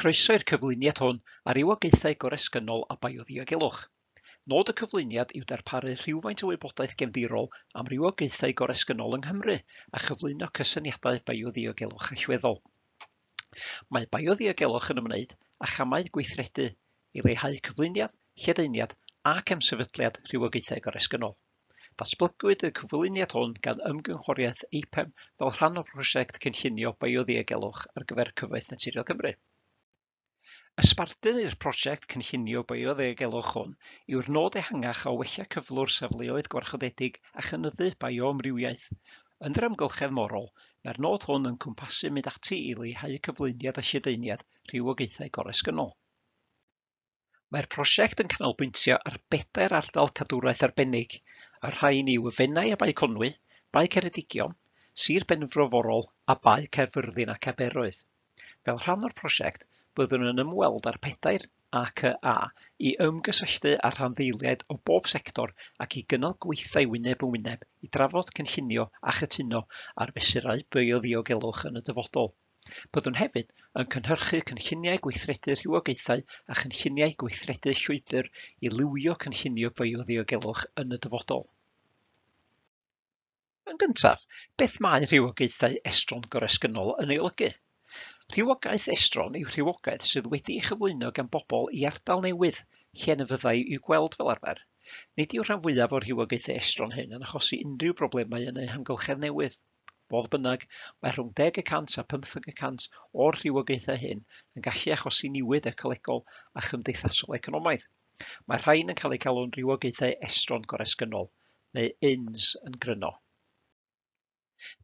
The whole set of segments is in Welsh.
Croeso i'r cyflwyniad hwn ar rywogaethau goresgynnol a biodiogelwch. Nod y cyflwyniad yw darparu rhywfaint o wybodaeth gefndirol am rywogaethau goresgynnol yng Nghymru a chyflwyno cysyniadau biodiogelwch allweddol. Mae biodiogelwch yn ymwneud â chamau gweithredu i leihau cyflwyniad, lledaeniad ac emsefydliad rhywogaethau goresgynol. Datblygwyd y cyflwyniad hwn gan ymgynghoriaeth EIPEM fel rhan o brosiect cynllunio biodiogelwch ar gyfer cyfoeth naturiol Cymru. Ysbartyn i'r prosiect cynllunio bioddiogelwch hwn yw'r nod ehangach o wella cyflwr safleoedd gwarchodedig a chynyddu bioamrywiaeth. Yn yr amgylchedd morol, mae'r nod hwn yn cwmpasu mynd ati i leihau cyflwyniad a lledaeniad rhywogaethau goresgynnol. Mae'r prosiect yn canolbwyntio ar bedair ardal cadwraeth arbennig, a rhain yw Efennau a bai Conwy, bai Ceredigion, Sir benfroforol a bai Caerfyrddin ac Aberoedd. Fel rhan o'r prosiect, byddwn yn ymweld â'r pedair ACA i ymgysylltu â rhanddeiliaid o bob sector ac i gynnal gweithau wyneb yn wyneb i drafod cynllunio a chytuno ar fesurau bioddiogelwch yn y dyfodol. Byddwn hefyd yn cynhyrchu cynlluniau gweithredu rhywogaethau a chynlluniau gweithredu llwybr i liwio cynllunio bioddiogelwch yn y dyfodol. Yn gyntaf, beth mae rhywogaethau estron goresgynnol yn ei olygu? Rhywogaeth estron yw rhywogaeth sydd wedi'i chyflwyno gan bobl i ardal newydd lle y fyddai i'w gweld fel arfer. Nid yw'r rhan fwyaf o'r rhywogaethau estron hyn yn achosi unrhyw broblemau yn eu hamgylchedd newydd. Fodd bynnag, mae rhwng 10% a 15% o'r rhywogaethau hyn yn gallu achosi niwyd ecolegol a chymdeithasol economaidd. Mae rhain yn cael eu calw'n rhywogaethau estron goresgynnol, neu ins yn gryno.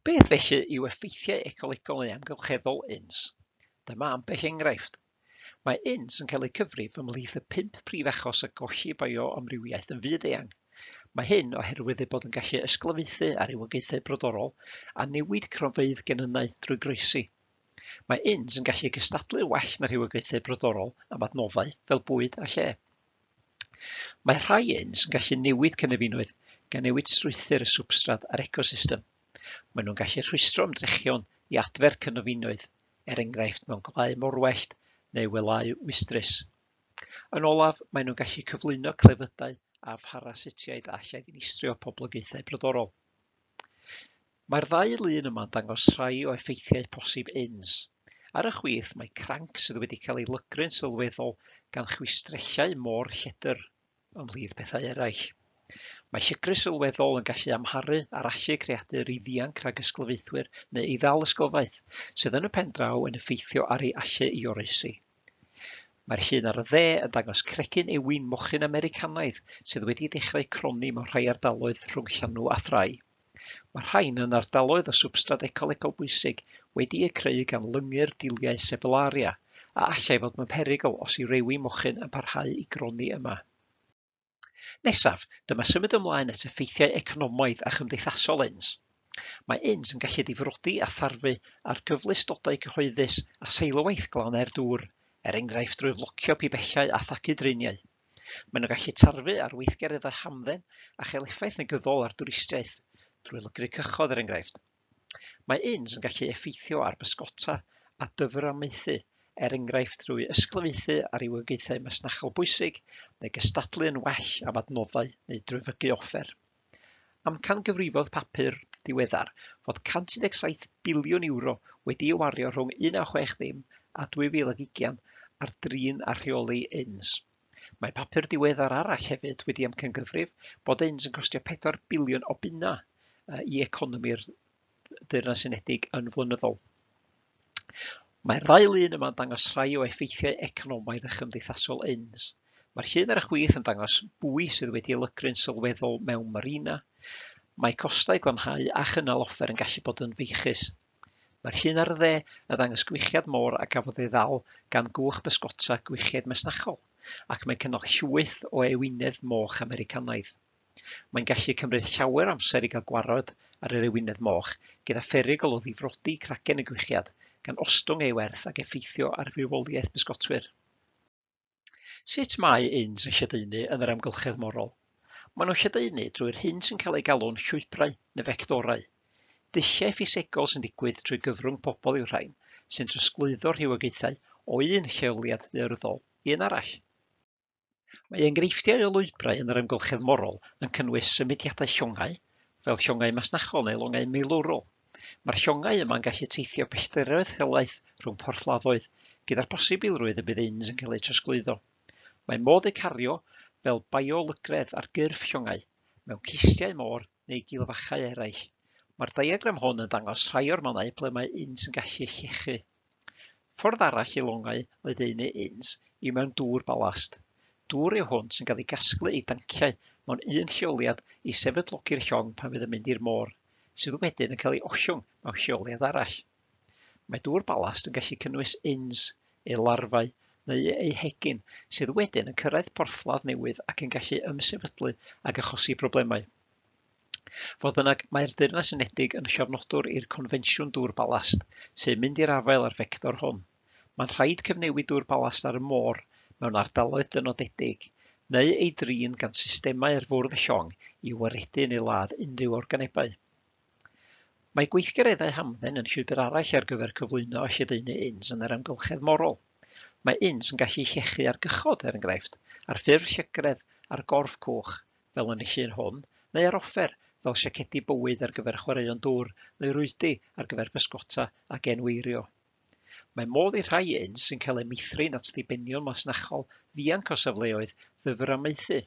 Beth felly yw effeithiau ecolegol neu amgylcheddol ins? Dyma ambell enghraifft. Mae ins yn cael ei cyfrif ymhlith y pump prif achos o golli bioamrywiaeth yn fyd eang. Mae hyn oherwydd eu bod yn gallu ysglyfaethu ar rywogaethau brodorol a newid cronfeydd genynnau drwy groesi. Mae ins yn gallu gystadlu well na rhywogaethau brodorol am adnoddau fel bwyd a lle. Mae rhai ins yn gallu newid cynefinoedd gan newid strwythyr y swbstrat a'r ecosystem Maen nhw'n gallu rhwystro ymdrechion i adfer canofinoedd, er enghraifft mewn gwlau morwellt neu welau wistrus. Yn olaf, maen nhw'n gallu cyflwyno clefydau a pharasitiaid allai ddinistrio poblogaethau brodorol. Mae'r ddau lun yma'n dangos rhai o effeithiau posib uns. Ar y chwith mae cranc sydd wedi cael ei lygru'n sylweddol gan chwistrellau môr lledr ymhlith pethau eraill. Mae llygredd sylweddol yn gallu amharu ar allu creadur i ddianc rhag ysglyfaethwyr neu i ddal ysglyfaeth, sydd yn y pen draw yn effeithio ar ei allu i oroesi. Mae'r llun ar y dde yn dangos cregyn ewin mochyn Americanaidd sydd wedi dechrau croni mewn rhai ardaloedd rhwng Llanw a Thrai. Mae'r rhain yn ardaloedd o swbstrad ecolegol bwysig wedi eu creu gan lyngu'r diliau sebelaria a allai fod mewn perigol os i rewi mochyn yn parhau i gronni yma. Nesaf, dyma symud ymlaen at effeithiau economaidd a chymdeithasol ENS. Mae UNS yn gallu difrodi a tharfu ar gyflustodau cyhoeddus a seilwaith waith er dŵr, er enghraifft drwy flocio pibellau a thacu dreiniau. Maen nhw'n gallu tarfu ar weithgareddau hamdden a chael effaith negyddol ar dwristiaeth, drwy lygru cychod er enghraifft. Mae UNS yn gallu effeithio ar bysgota a dyframaethu er enghraifft drwy ysglyfaethu ar ei wygeithau masnachol bwysig neu gystadlu yn well am adnoddau neu drwyfygu offer. Am can gyfrifodd papur diweddar fod 117 biliwn euro wedi ei wario rhwng 1960 a 2020 ar drin a rheoli ins. Mae papur diweddar arall hefyd wedi amcangyfrif bod ins yn costio 4 biliwn o bunna i economi'r Deyrnas Unedig yn flynyddol. Mae'r ddau lun yma'n dangos rhai o effeithiau economaidd a chymdeithasol UNS. Mae'r llun ar y chwith yn dangos bwy sydd wedi elygrin sylweddol mewn marina. Mae costau glanhau a chynnal offer yn gallu bod yn feichus. Mae'r llun ar y dde yn dangos gwichiad môr a gafodd ei ddal gan gwch bysgota gwichiad mesnachol, ac mae'n cynnal llwyth o ewinedd moch Americanaidd. Mae'n gallu cymryd llawer amser i gael gwarod ar yr ewinedd moch gyda pherigol o ddifrodi cragen y gwichiad – gan ostwng ei werth ac effeithio ar fywoliaeth bysgotwyr. Sut mae uns yn lledaenu yn yr amgylchedd morol? Maen nhw'n lledaenu drwy'r hyn sy'n cael ei galw'n llwybrau neu fectorau. Dulliau ffisegol sy'n digwydd trwy gyfrwng pobl i'w rhain sy'n trosglwyddo rhywogaethau o un lleoliad ddeurddol i un arall. Mae enghreifftiau o lwybrau yn yr amgylchedd morol yn cynnwys symudiadau llongau, fel llongau masnachol neu longau milwrol, Mae'r llongau yma'n gallu teithio pellteroedd helaeth rhwng porthladdoedd, gyda'r posibilrwydd y bydd uns yn cael eu trosglwyddo. Mae modd eu cario fel biolygredd ar gyrff llongau, mewn cistiau môr neu gilfachau eraill. Mae'r diagram hwn yn dangos rhai o'r mannau ble mae uns yn gallu llechu. Ffordd arall i longau ledaenu uns i mewn dŵr balast. Dŵr yw hwn sy'n cael ei gasglu i danciau mewn un lleoliad i sefydlogi'r llong pan fydd yn mynd i'r môr sydd wedyn yn cael ei ollwng mewn lleoliad arall. Mae dŵr balast yn gallu cynnwys uns, ei larfau neu ei hegin sydd wedyn yn cyrraedd porthladd newydd ac yn gallu ymsefydlu ac achosi problemau. Fodd bynnag, mae'r Deyrnas Unedig yn siarnodwr i'r Confensiwn Dŵr Balast, sy'n mynd i'r afael ar fector hwn. Mae'n rhaid cyfnewid dŵr balast ar y môr mewn ardaloedd dynodedig, neu ei drin gan systemau ar fwrdd y llong i waredu yn ei ladd unrhyw organebau. Mae gweithgareddau hamdden yn llwybr arall ar gyfer cyflwyno a lledaenu uns yn yr amgylchedd morol. Mae uns yn gallu llechu ar gychod, er enghraifft, ar ffurf llygredd, ar gorff coch, fel yn y llun hwn, neu ar offer, fel siacedi bywyd ar gyfer chwaraeon dŵr neu rwydi ar gyfer bysgota a genweirio. Mae modd i rhai uns sy'n cael eu meithrin at ddibenion masnachol ddianc o safleoedd ddyframaethu.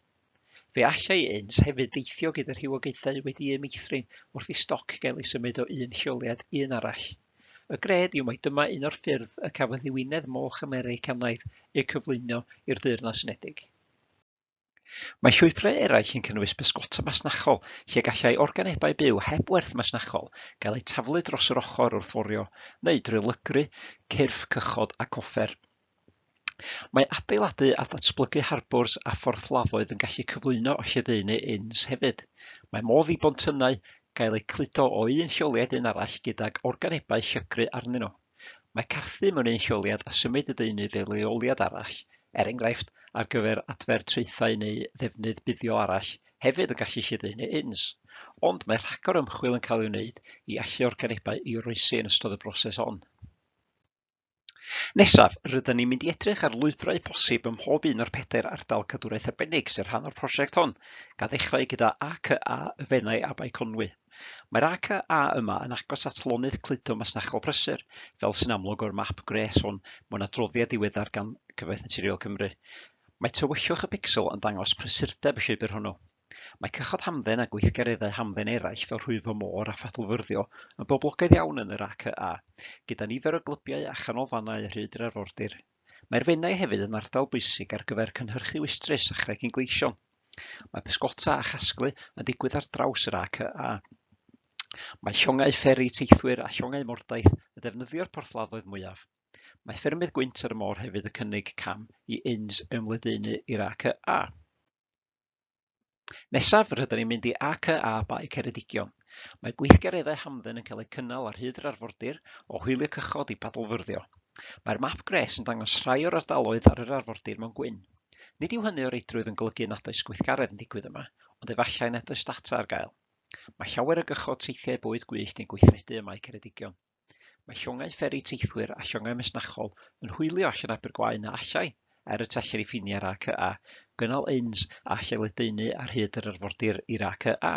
Fe allai Ince hefyd deithio gyda rhywogaethau wedi eu meithrin wrth i stoc gael ei symud o un lleoliad un arall. Y gred yw mai dyma un o'r ffyrdd y cafodd ddiwinedd moch Americanaidd eu cyflwyno i'r Deyrnas Unedig. Mae llwybrau eraill yn cynnwys bysgota masnachol lle gallai organebau byw heb werth masnachol gael eu taflu dros yr ochr wrth forio neu drwy lygru, cyrff, cychod a coffer – Mae adeiladu a ddatblygu harbwrs a phorthladdoedd yn gallu cyflwyno lledaenu uns hefyd. Mae modd i bontynnau gael eu cludo o un lleoliad un arall gydag organebau llygru arnyn nhw. Mae carthu mewn un lleoliad a symud y deunydd i leoliad arall, er enghraifft ar gyfer adfer traethau neu ddefnydd buddio arall, hefyd yn gallu lledaenu uns. Ond mae rhagor ymchwil yn cael ei wneud i allu organebau i oroesi yn ystod y broses on. Nesaf, rydyn ni'n mynd i edrych ar lwybrau posib ym mhob un o'r pedair ardal cadwraeth arbennig sy'n rhan o'r prosiect hon, gan ddechrau gyda ACA y Fenai a Bai Conwy. Mae'r ACA yma yn agos at lonydd cludo masnachol prysur, fel sy'n amlwg o'r map gres hwn mewn adroddiad diweddar gan Cyfaith Naturiol Cymru. Mae tywyllwch y pixel yn dangos prysurdeb y llwybr hwnnw. Mae cychod hamdden a gweithgareddau hamdden eraill fel rhwyfo môr a phatalfyrddio yn boblogaidd iawn yn yr ACA, gyda nifer o glybiau a chanolfannau rhyd yr arfordir. Mae'r fennau hefyd yn ardal bwysig ar gyfer cynhyrchu wistrus a chregin gleision. Mae pysgota a chasglu yn digwydd ar draws yr ACA. Mae llongau fferi teithwyr a llongau mordaeth yn defnyddio'r porthladdoedd mwyaf. Mae ffermydd gwynt ar y môr hefyd yn cynnig cam i uns ymledaenu i'r ACA. Nesaf rydyn ni'n mynd i ACA Bai Ceredigion. Mae gweithgareddau hamdden yn cael eu cynnal ar hyd yr arfordir o hwylio cychod i badlfyrddio. Mae'r map gres yn dangos rhai o'r ardaloedd ar yr arfordir mewn gwyn. Nid yw hynny o reidrwydd yn golygu nad oes gweithgaredd yn digwydd yma, ond efallai nad oes data ar gael. Mae llawer o gychod teithiau bwyd gwyllt yn gweithredu yma i Ceredigion. Mae llongau fferi teithwyr a llongau mesnachol yn hwylio allan Abergwaun a allai, er y teller i ffiniau'r ACA, gynnal uns a lleolidaenu ar hyd yr arfordir i'r ACA.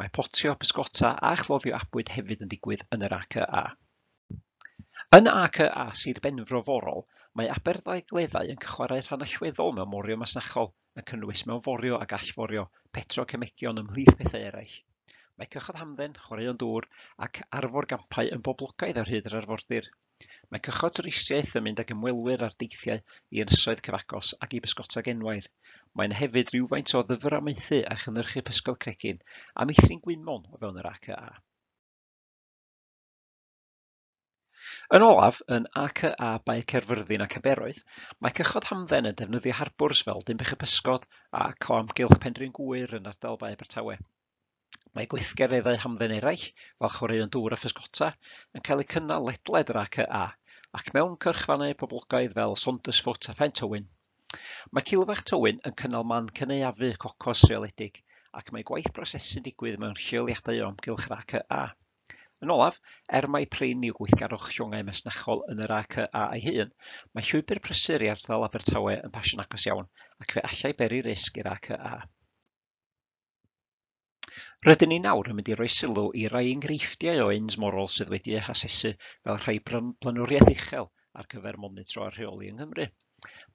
Mae potio, pysgota a chloddio abwyd hefyd yn digwydd yn yr ACA. Yn ACA sydd benfro forol, mae aberddau gleddau yn cychwarae rhan allweddol mewn morio masnachol yn cynnwys mewnforio ac allforio, petrocemegion ymhlith pethau eraill. Mae cychod hamdden, chwaraeon dŵr ac arfor gampau yn boblogaidd ar hyd yr arfordir. Mae cychod twristiaeth yn mynd ag ymwelwyr ar deithiau i ynysoedd cyfagos ac i bysgotag enwaidd. Mae'n hefyd rhywfaint o ddyfr amaethu a chynyrchu pysgol cregyn a meithrin gwymon o fewn yr ACA. Yn olaf, yn ACA Bae Cerfyrddin ac Aberoedd, mae cychod hamdden yn defnyddio harbwrs fel Dinbych y Pysgod ac o amgylch Penrhyn Gwyr yn ardal bai Abertawe. Mae gweithgareddau hamdden eraill, fel Chwaraeon Dŵr a Physgota, yn cael eu cynnal ledled yr ACA ac mewn cyrchfannau poblogaidd fel Saundersfoot a Phen Tywyn. Mae cilfach tywyn yn cynnal man cynaeafu cocos seiliedig ac mae gwaith brosesu'n digwydd mewn lleoliadau o amgylch yr ACA. Yn olaf, er mae prin i'w gweithgarwch llongau mesnachol yn yr ACA ei hun, mae llwybr prysur i ardal Abertawe yn pasiwn agos iawn ac fe allai beri risg i'r ACA. Rydyn ni nawr yn mynd i roi sylw i rai enghreifftiau o uns-morol sydd wedi'u hasesu fel rhai blaenoriaeth uchel ar gyfer monitro a rheoli yng Nghymru.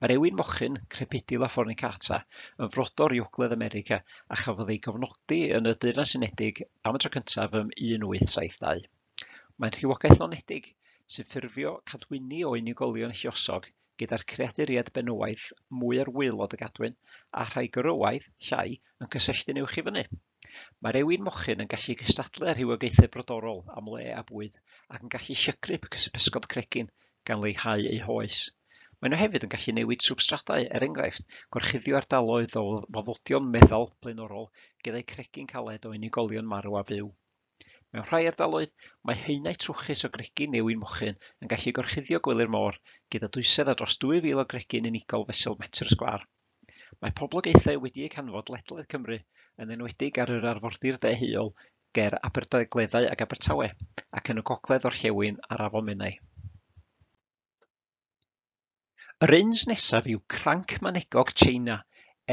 Mae'r ewin mochyn, crepidula fornicata, yn frodor i Ogledd America a chafodd ei gofnodi yn y Deyrnas Unedig am y tro cyntaf ym 1872. Mae'n rhywogaeth nonedig sy'n ffurfio cadwini o unigolion lluosog gyda'r creaduriad benywaidd mwy ar waelod y gadwyn a rhai gyrywaidd llai yn cysylltu'n uwch i fyny. Mae'r ewin mochyn yn gallu cystadlu â rhywogaethau brodorol am le a bwyd, ac yn gallu siagru pysgod cregyn gan leihau eu hoes. Maen nhw hefyd yn gallu newid swbstradau, er enghraifft, gorchuddio ardaloedd o faddodion meddal blaenorol gyda'i cregyn caled o unigolion marw a byw. Mewn rhai ardaloedd, mae haenau trwchus o gregyn ewin mochyn yn gallu gorchuddio gwely'r môr gyda dwysedd a dros 2,000 o gregyn unigol fesul metr sgwar. Mae poblogaethau wedi eu canfod ledled Cymru yn enwedig ar yr arfordir deheuol ger Aberdaugleddau ac Abertawe, ac yn y gogledd-orllewin a'r Afon Menai. Yr uns nesaf yw Cranc Manegog Tsieina,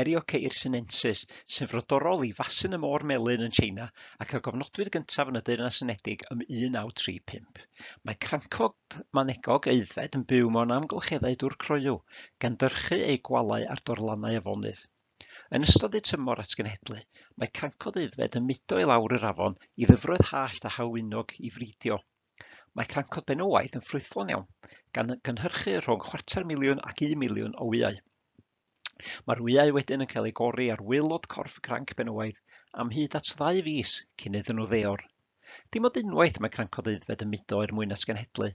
Erioceirsinensis, sy'n frodorol i Fasyn y Môr Melyn yn China ac y gofnodwyd gyntaf yn y Deyrnas Unedig ym 1935. Mae crancod manegog aeddfed yn byw mewn amgylcheddau dŵr croew, gan dyrchu ei gwalau ar dorlannau afonydd. Yn ystod eu tymor at genhedlu, mae cancod aeddfed yn mudo i lawr yr afon i ddyfroedd hallt a hawinog i fridio. Mae cancod benywaidd yn ffrwythlon iawn, gan gynhyrchu rhwng chwarter miliwn ac 1 miliwn o wyau. Mae'r wyau wedyn yn cael eu gori ar wylod corff cranc benywaidd am hyd at ddau fus cyn iddyn nhw ddeor. Dim ond unwaith mae crancod aeddfed yn mudo er mwyn atgenhedlu,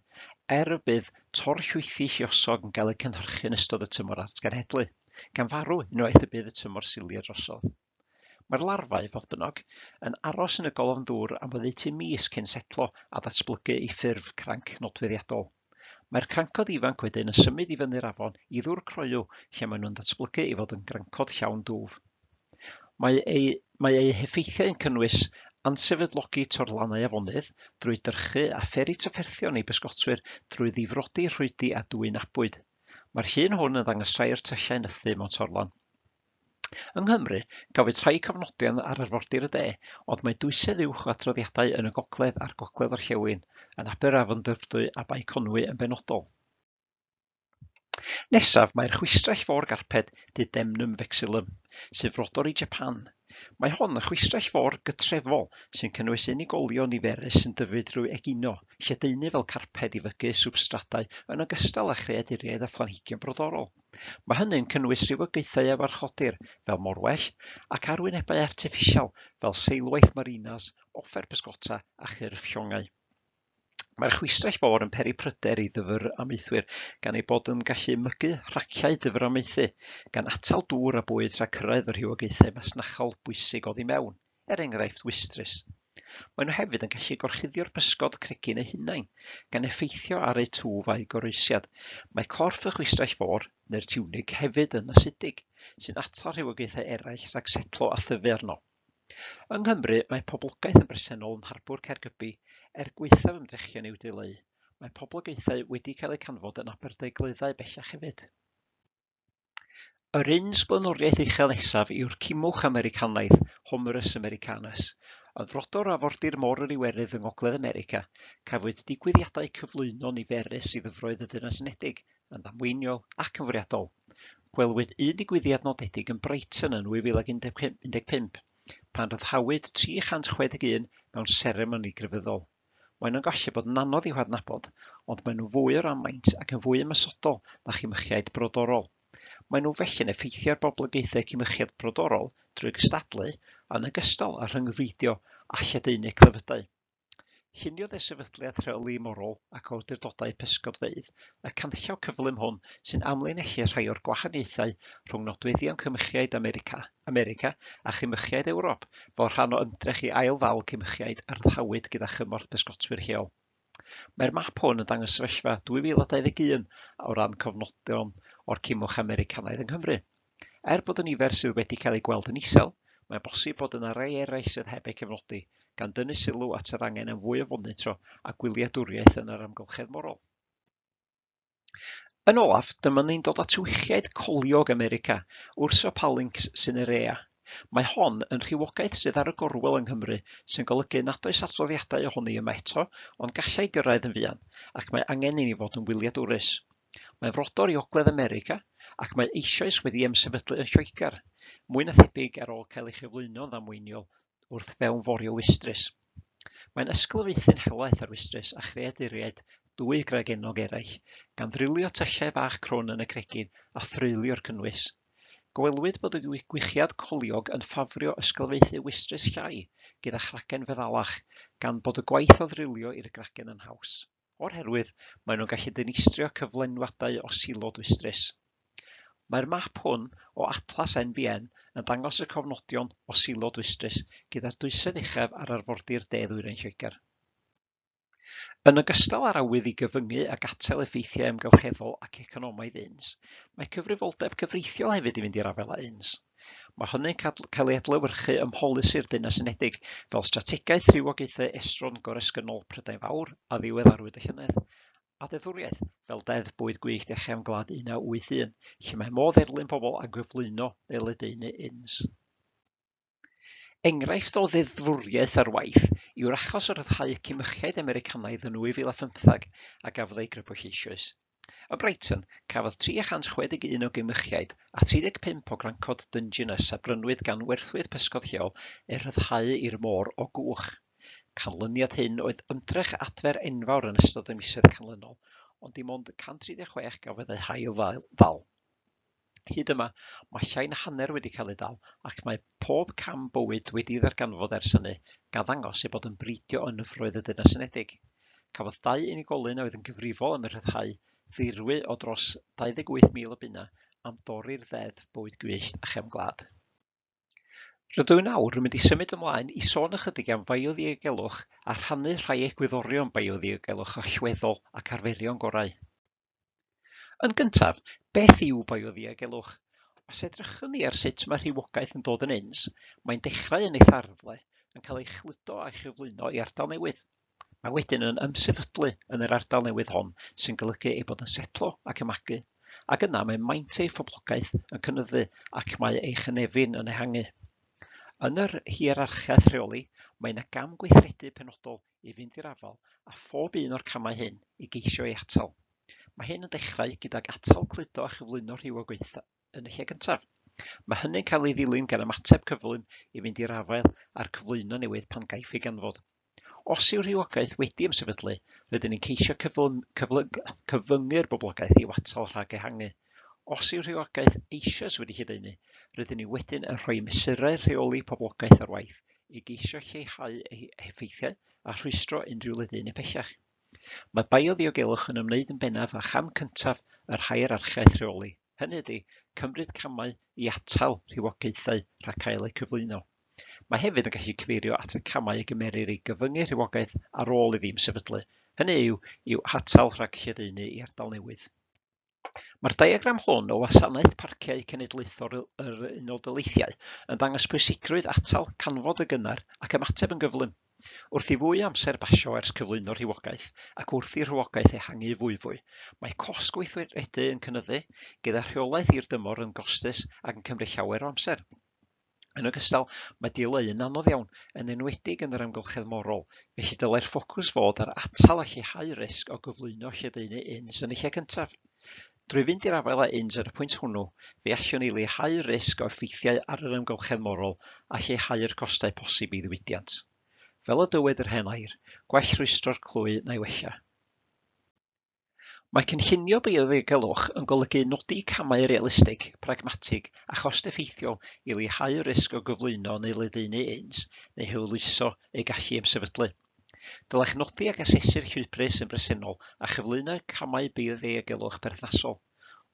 er y bydd tor llwythi lluosog yn cael eu cynhyrchu yn ystod y tymor atgenhedlu gan farw unwaith y bydd y tymor siliau drosodd. Mae'r larfau, fodd bynnag, yn aros yn y golofn ddŵr am oddeutu mis cyn setlo a ddatblygu ei ffurf cranc nodweddiadol. Mae'r crancod ifanc wedyn yn symud i fyny'r afon i ddŵr croew lle maen nhw'n datblygu i fod yn grancod llawn dŵf. Mae ei, mae ei heffeithiau yn cynnwys ansefydlogi torlannau afonydd drwy dyrchu a pheri tafferthion ei bysgotwyr drwy ddifrodi rhwydi a dwyn abwyd. Mae'r llun hwn yn ddangos rhai o'r tyllau nythu mewn torlan. Yng Nghymru, cafwyd rhai cofnodion ar arfordir y de, ond mae dwysedd uwch o adroddiadau yn y Gogledd a'r Gogledd Orllewin, yn Aberafon Dyfrdwy a bai Conwy yn benodol. Nesaf mae'r chwistrell fôr-garped Didemnum vexillum sy'n flodor i Japan. Mae hon yn chwistrell fôr gytrefol sy'n cynnwys unigolion niferus sy'n dyfu drwy egino, lledaenu fel carped i fygu swbstradau yn ogystal â chreaduriaid a phlanhigion brodorol. Mae hynny'n cynnwys rhywogaethau a farchodir fel morwellt ac arwynebau artiffisial fel seilwaith marinas, offer pysgota a chyrff llongau. Mae'r chwistrell môr yn peri pryder i ddyfyramaethwyr gan ei bod yn gallu mygu raciau dyfyramaethu gan atal dŵr a bwyd rhag cyrraedd y rhywogaethau masnachol bwysig oddi mewn, er enghraifft wistrus. Maen nhw hefyd yn gallu gorchuddio'r bysgod cregyn eu hunain gan effeithio ar eu twf a'u goroesiad. Mae corff y chwistrell fôr neu'r tiwnig hefyd yn asidig sy'n atal rhywogaethau eraill rhag setlo a thyfu arno. Yng Nghymru mae poblogaeth yn bresennol yn harbwr Caergybi Er gwaethaf ymdrechion i'w dileu, mae poblogaethau wedi cael eu canfod yn Aberdaugleddau bellach hefyd. Yr un sblenoriaeth uchel nesaf yw'r cimwch Americanaidd, Homerus Americanus. Yn frodor a fordir môr yr Iwerydd yng Ngogledd America, cafwyd digwyddiadau cyflwyno niferus i ddyfroedd y Dynas Unedig, yn amweiniol ac yn fwriadol. Gwelwyd un digwyddiad nodedig yn Brighton yn 2015, pan roddhawyd 361 mewn seremoni grefyddol maen nhw'n gallu bod yn anodd i'w hadnabod, ond maen nhw fwy o ramaint ac yn fwy ymysodol na chymychiaid brodorol. Maen nhw felly'n effeithio'r boblogaethau cymychiad brodorol drwy gystadlu yn ogystal â rhyngfeidio a lledaenu clefydau. Lluniodd y Sefydliad Rheoli Morol ac Awdurdodau Pysgodfeydd y canllaw cyflym hwn sy'n amlinellu rhai o'r gwahaniaethau rhwng nodweddion cymychiaid America, America a chymychiaid Ewrop fel rhan o ymdrech i ailfal cymychiaid Cymrychiaid arddhawyd gyda chymorth pysgotwyr lleol. Mae'r map hwn yn dangos sefyllfa 2021 o ran cofnodion o'r cymwch Americanaidd yng Nghymru. Er bod y nifer sydd wedi cael ei gweld yn isel, mae'n bosib bod yna rai eraill sydd heb eu cefnodi, gan dynnu sylw at yr angen am fwy o fonitro a gwyliadwriaeth yn yr amgylchedd morol. Yn olaf, dyma ni'n dod at wychiaid coliog America, Urso palinx cinerea. Mae hon yn rhywogaeth sydd ar y gorwel yng Nghymru sy'n golygu nad oes adroddiadau ohoni yma eto, ond gallai gyrraedd yn fuan, ac mae angen i ni fod yn wyliadwrus. Mae'n frodor i Ogledd America, ac mae eisoes wedi ymsefydlu yn Lloegr, mwy na thebyg ar ôl cael ei chyflwyno'n ddamweiniol wrth fewnforio wistrys. Mae'n ysglyfaethu'n helaeth ar wistrys a chreaduriaid dwy gregenog eraill, gan ddrilio tyllau bach crwn yn y cregyn a threulio'r cynnwys. Gwelwyd bod y gwichiad coliog yn ffafrio ysglyfaethu wistrys llai gyda chragen feddalach, gan bod y gwaith o ddrilio i'r gragen yn haws. O'r herwydd, maen nhw'n gallu dinistrio cyflenwadau o silod wistrys. Mae'r map hwn o Atlas NBN yn dangos y cofnodion o silo dwystrus gyda'r dwysedd uchaf ar arfordir De Ddwyrain Lloegr. Yn ogystal â'r awydd i gyfyngu ac atal effeithiau ymgylcheddol ac economaidd UNS, mae cyfrifoldeb cyfreithiol hefyd i fynd i'r afel UNS. Mae hynny'n cael ei adlewyrchu ym mholisi'r Dynas Unedig fel strategaeth rhywogaethau estron goresgynol Prydain Fawr a ddiweddarwyd y llynedd, a deddfwriaeth, fel Deddf Bwyd Gwyllt Eche'n Gwlad 1981, lle mae modd erlyn pobl a gyflwyno aelodeuny UNS. Enghraifft o ddeddfwriaeth ar waith yw'r achos o ryddhau cymychiaid Americanaidd yn 2015 a gafodd ei grybwyll eisoes. Y Brighton, cafodd 361 o gymychiaid a 35 o grancod Dungeness a brynwyd gan werthwydd pysgod lleol eu ryddhau i'r môr o gwch. Canlyniad hyn oedd ymdrech adfer enfawr yn ystod y misoedd canlynol, ond dim ond 136 gafodd eu hail ddal. Hyd yma, mae llai na hanner wedi cael ei dal ac mae pob cam bywyd wedi ddarganfod ers hynny gan ddangos ei bod yn bridio yn yfroedd y dynas Unedig. Cafodd dau unigolyn oedd yn gyfrifol am y rhyddhau ddirwy o dros 28,000 o bunna am dorri'r ddeddf bywyd gwyllt a chefn gwlad. Rydw nawr yn mynd i symud ymlaen i sôn ychydig am fioddiogelwch a rhannu rhai egwyddorion bioddiogelwch allweddol ac arferion gorau. Yn gyntaf, beth yw bioddiogelwch? Os edrychwn ni ar sut mae rhywogaeth yn dod yn uns, mae'n dechrau yn ei tharfle yn cael ei chludo a'i chyflwyno i ardal newydd. Mae wedyn yn ymsefydlu yn yr ardal newydd hon sy'n golygu ei bod yn setlo ac ymagu, ac yna mae maint ei phoblogaeth yn cynnyddu ac mae ei chynefin yn ehangu. Yn yr hierarchiaeth rheoli, mae yna gam gweithredu penodol i fynd i'r afal a phob un o'r camau hyn i geisio ei atal. Mae hyn yn dechrau gydag atal cludo a chyflwyno rhywogaethau yn y lle gyntaf. Mae hynny'n cael ei ddilyn gan ymateb cyflym i fynd i'r afael a'r cyflwyno newydd pan gaiff ei ganfod. Os yw rhywogaeth wedi ymsefydlu, rydyn ni'n ceisio cyflym, cyflyg, cyfyngu'r boblogaeth i'w atal rhag ehangu os yw rheogaeth eisoes wedi lledaenu, rydyn ni wedyn yn rhoi mesurau rheoli poblogaeth ar waith i geisio lleihau eu effeithiau a rhwystro unrhyw ledaenu pellach. Mae bioddiogelwch yn ymwneud yn bennaf â cham cyntaf yr hierarchaeth rheoli. Hynny ydy, cymryd camau i atal rhywogaethau rhag cael eu cyflwyno. Mae hefyd yn gallu cyfeirio at y camau y gymerir i gyfyngu rhywogaeth ar ôl i ddim sefydlu. Hynny yw, yw hatal rhag lledaenu i ardal newydd. Mae'r diagram hwn o Wasanaeth Parciau Cenedlaethol yr Unol Daleithiau yn dangos pwysigrwydd atal, canfod y gynnar ac ymateb yn gyflym, Wrth i fwy amser basio ers cyflwyno rhywogaeth ac wrth i'r rhywogaeth ehangu fwyfwy, mae cost gweithredu yn cynyddu gyda rheolaeth i'r dymor yn gostus ac yn cymryd llawer o amser. Yn ogystal, mae dileu yn anodd iawn yn enwedig yn yr amgylchedd morol, felly dylai'r ffocws fod ar atal a lleihau risg o gyflwyno lledaenu un yn y lle cyntaf. Drwy fynd i'r afael â uns ar y pwynt hwnnw, fe allwn ni leihau risg o effeithiau ar yr ymgylchedd morol a lleihau'r costau posib i ddiwydiant. Fel y dywed yr hen air, gwell rwystro'r clwy neu wella. Mae cynllunio bioddiogelwch yn golygu nodi camau realistig, pragmatig a chost effeithiol i leihau risg o gyflwyno neu ledaenu uns neu hewluso ei gallu ymsefydlu. Dylech nodi ac asesu'r llwybr sy'n bresennol a chyflwyno camau bioddiogelwch perthnasol.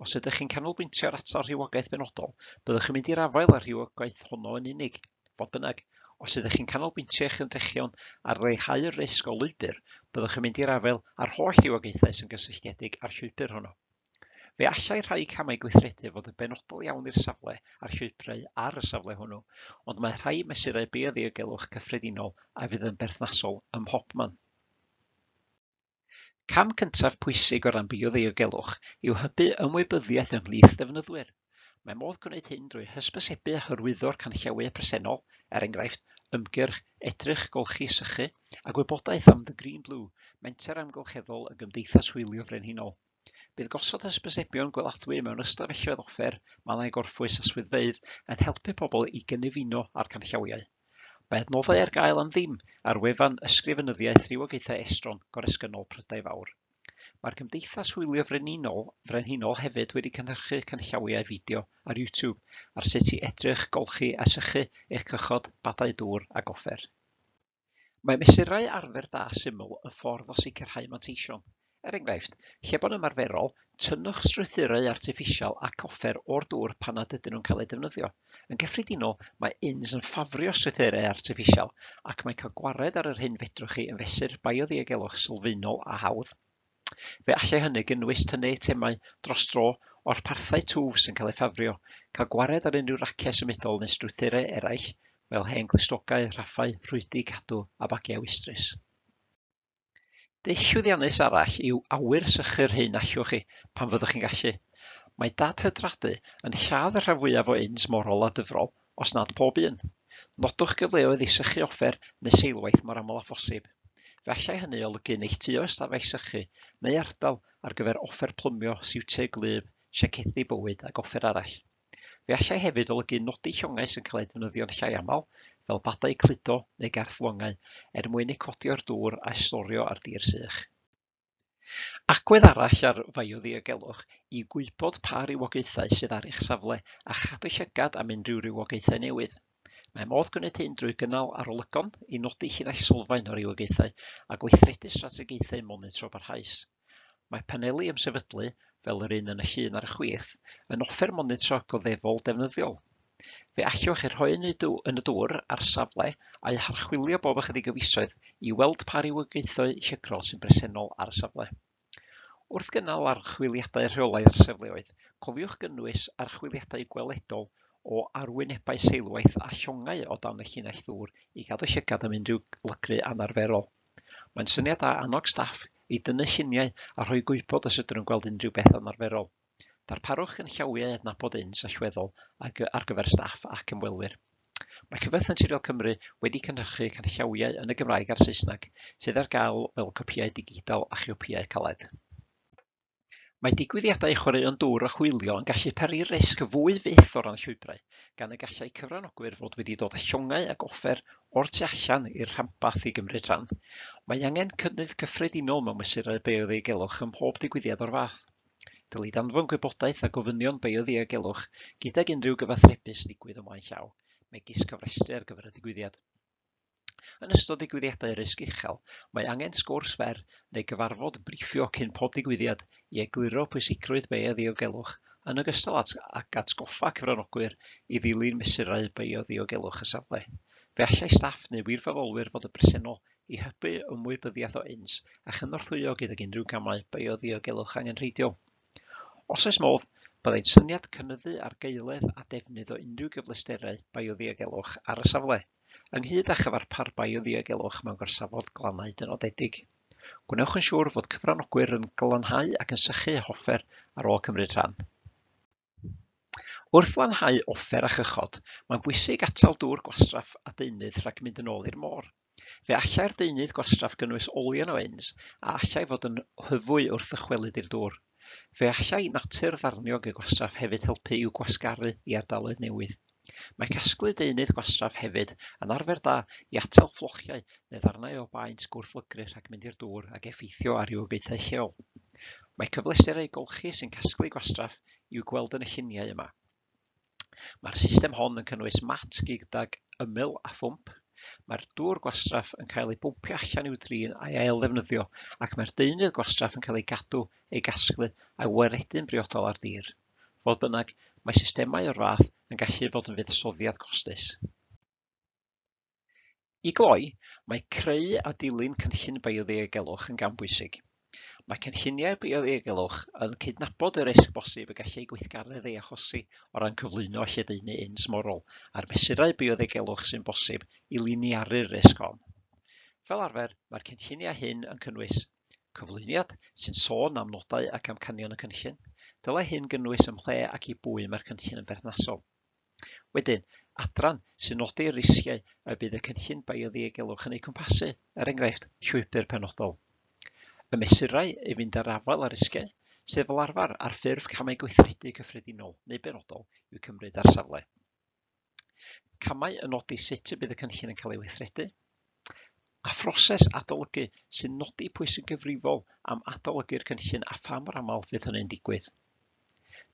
Os ydych chi'n canolbwyntio ar atal rhywogaeth benodol, byddwch yn mynd i'r afael ar rhywogaeth honno yn unig. Fodd bynnag, os ydych chi'n canolbwyntio eich ymdrechion ar leihau'r risg o lwybr, byddwch yn mynd i'r afael ar holl rhywogaethau sy'n gysylltiedig â'r llwybr honno. Fe allai rhai camau gweithredu fod yn benodol iawn i'r safle a'r llwybrau ar y safle hwnnw, ond mae rhai mesurau biodiogelwch cyffredinol a fydd yn berthnasol ym mhobman. Cam cyntaf pwysig o ran bioddiogelwch yw hybu ymwybyddiaeth ymhlith defnyddwyr. Mae modd gwneud hyn drwy hysbysebu a hyrwyddo'r canllawiau presennol, er enghraifft, ymgyrch, edrych, golchi, sychu, a gwybodaeth am the Green Blue, menter amgylcheddol y Gymdeithas Hwylio Frenhinol. Bydd gosod hysbysebion gweladwy mewn ystafelloedd offer, mannau gorffwys a swyddfeydd yn helpu pobl i gynefino ar canllawiau. Mae adnoddau ar gael am ddim ar wefan ysgrifenyddiaeth rhywogaethau estron Goresgynol Prydau Fawr. Mae'r Gymdeithas Hwylio Frenhinol, Frenhinol hefyd wedi cynhyrchu canllawiau fideo ar YouTube ar sut i edrych, golchi a sychu eich cychod, badau dŵr a goffer. Mae mesurau arfer da syml y ffordd o sicrhau manteision, Er enghraifft, lle bod yn ymarferol, tynnwch strwythurau artiffisial a coffer o'r dŵr pan nad ydyn nhw'n cael eu defnyddio. Yn gyffredinol, mae uns yn ffafrio strwythurau artiffisial ac mae cael gwared ar yr hyn fedrwch chi yn fesur bioddiogelwch sylfaenol a hawdd. Fe allai hynny gynnwys tynnu temau dros dro o'r parthau twf sy'n cael eu ffafrio, cael gwared ar unrhyw raciau symudol neu strwythurau eraill, fel hen glistogau, raffau, rhwydi, cadw a bagiau wistrus. Dull llwyddiannus arall yw awyr sychu'r hyn allwch chi pan fyddwch chi'n gallu. Mae dad-hydradu yn lladd y rhan fwyaf o uns morol a dyfrol, os nad pob un. Nodwch gyfleoedd i sychu offer neu seilwaith mor aml a phosib. Fe allai hynny olygu neitio ystafell sychu neu ardal ar gyfer offer plymio, siwtiau glyb, siacedi bywyd ac offer arall. Fe allai hefyd olygu nodi llongau sy'n cael ei defnyddio'n llai aml fel badau cludo neu garffwangau er mwyn eu codio'r dŵr a storio ar dir sych. Agwedd arall ar faioddiogelwch i gwybod pa rywogaethau sydd ar eich safle a chadw llygad am unrhyw rywogaethau newydd. Mae modd gwneud hyn drwy gynnal arolygon i nodi llinell sylfaen o rywogaethau a gweithredu strategaethau monitro barhaus. Mae paneli ymsefydlu, fel yr un yn y llun ar y chwith, yn offer monitro goddefol defnyddiol Fe allwch chi rhoi yn y dŵr a'r safle a'u harchwilio bob ychydig o fisoedd i weld pa rywogaethau llygrol sy'n bresennol ar y safle. Wrth gynnal archwiliadau rheolaidd ar sefleoedd, cofiwch gynnwys archwiliadau gweledol o arwynebau seilwaith a llongau o dan y llinell ddŵr i gadw llygad am unrhyw lygru anarferol. Mae'n syniad da annog staff i dynnu lluniau a rhoi gwybod os ydyn nhw'n gweld unrhyw beth anarferol. Darparwch yn llawiau adnabod un allweddol ar gyfer staff ac ymwelwyr. Mae Cyfath Naturiol Cymru wedi cynhyrchu canllawiau yn y Gymraeg a'r Saesneg sydd ar gael fel copïau digidol a chiopiau caled. Mae digwyddiadau chwaraeon dŵr a chwilio yn gallu peri risg fwy fyth o ran llwybrau, gan y gallai cyfranogwyr fod wedi dod â llongau ac offer o'r tu allan i'r rhambath i gymryd rhan. Mae angen cynnydd cyffredinol mewn mesurau bioddeigelwch ym mhob digwyddiad o'r fath. Dylid anfon gwybodaeth a gofynion biodiogelwch gydag unrhyw gyfathrebu sy'n digwydd o maen llaw, megis cyfrestru ar gyfer y digwyddiad. Yn ystod digwyddiadau risg uchel, mae angen sgwrs fer neu gyfarfod briffio cyn pob digwyddiad i egluro pwysigrwydd gelwch yn ogystal at, ac atgoffa cyfranogwyr i ddilyn mesurau biodiogelwch y safle. Fe allai staff neu wirfoddolwyr fod y bresennol i hybu ymwybyddiaeth o uns a chynorthwyo gydag unrhyw gamau biodiogelwch angenrheidiol. Os oes modd, byddai'n syniad cynyddu ar geiledd a defnydd o unrhyw gyflesterau bioddiogelwch ar y safle, ynghyd â chyfarpar bioddiogelwch mewn gorsafodd glannau dynodedig. Gwnewch yn siŵr fod cyfranogwyr yn glanhau ac yn sychu hoffer ar ôl cymryd rhan. Wrth lanhau offer a chychod, mae'n bwysig atal dŵr gwastraff a deunydd rhag mynd yn ôl i'r môr. Fe allai'r deunydd gwastraff gynnwys olion o ens a allai fod yn hyfwy wrth ychwelyd i'r dŵr. Fe allai natur ddarniog y gwastraff hefyd helpu i'w gwasgaru i ardaloedd newydd. Mae casglu deunydd gwastraff hefyd yn arfer da i atal fflochiau neu ddarnau o baent gwrthlygru rhag mynd i'r dŵr ac effeithio ar rywogaethau lleol. Mae cyfleusterau golchi sy'n casglu gwastraff i'w gweld yn y lluniau yma. Mae'r system hon yn cynnwys mat gydag ymyl a phwmp, Mae'r dŵr gwastraff yn cael ei bwmpio allan i'w drin a'i ail-ddefnyddio, ac mae'r deunydd gwastraff yn cael ei gadw, ei gasglu a'i weredu'n briodol ar dir. Fodd bynnag, mae systemau o'r fath yn gallu fod yn fuddsoddiad costus. I gloi, mae creu a dilyn cynllun bioddiogelwch yn gan bwysig. Mae cynlluniau bioddiogelwch yn cydnabod y risg bosib y gallai gweithgaredd ei achosi o ran cyflwyno lledaenu uns-morol a'r mesurau bioddiogelwch sy'n bosib i liniaru'r risg hon. Fel arfer, mae'r cynlluniau hyn yn cynnwys cyflwyniad sy'n sôn am nodau ac amcanion y cynllun. Dylai hyn gynnwys ymhle ac i bwy mae'r cynllun yn berthnasol. Wedyn, adran sy'n nodi'r risiau y bydd y cynllun bioddiogelwch yn ei cwmpasu, er enghraifft llwybr penodol. Y mesurau i fynd ar afael ar risgiau, sef fel arfer ar ffurf camau gweithredu cyffredinol neu benodol i'w cymryd ar safle. Camau yn nodi sut y bydd y cynllun yn cael ei weithredu, a phroses adolygu sy'n nodi pwy sy'n gyfrifol am adolygu'r cynllun a pham mor aml fydd hynny'n digwydd.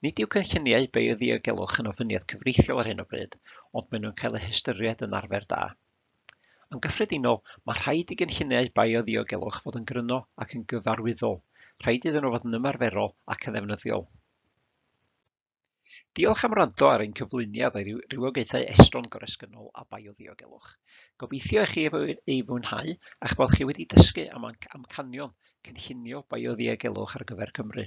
Nid yw cynlluniau beioddiogelwch yn ofyniad cyfreithiol ar hyn o bryd, ond maen nhw'n cael eu hystyried yn arfer da. Yn gyffredinol, mae rhaid i gynlluniau bio-ddiogelwch fod yn gryno ac yn gyfarwyddol. Rhaid iddyn nhw fod yn ymarferol ac yn ddefnyddiol. Diolch am rando ar ein cyflwyniad ar rywogaethau estron goresgynnol a bioddiogelwch. Gobeithio eich ei fwynhau a'ch bod chi wedi dysgu am amcanion cynllunio bioddiogelwch ar gyfer Cymru.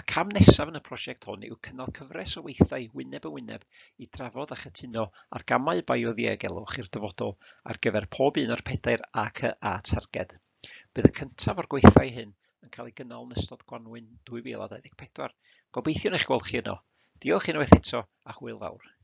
Y cam nesaf yn y prosiect hwn yw cynnal cyfres o weithiau wyneb yn wyneb i drafod a chytuno ar gamau bioddiegelwch i'r dyfodol ar gyfer pob un o'r pedair ACA targed. Bydd y cyntaf o'r gweithiau hyn yn cael ei gynnal yn ystod Gwanwyn 2024. Gobeithio eich gweld chi yno. Diolch unwaith eto a hwyl fawr.